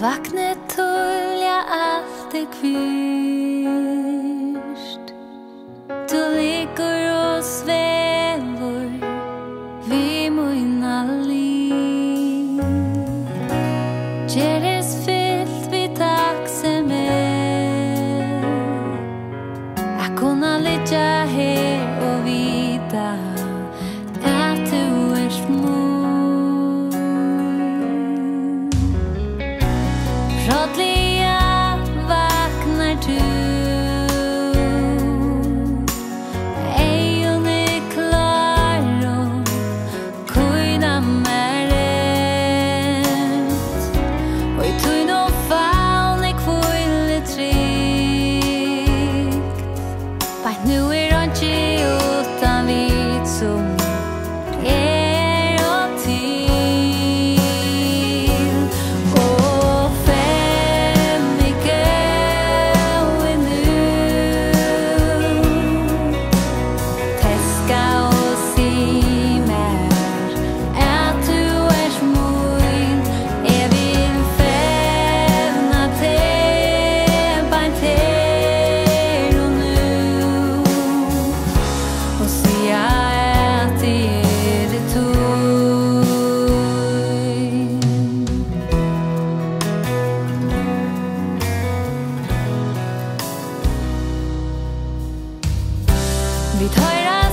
Vakne tull, ja alt er kvitt 你颓然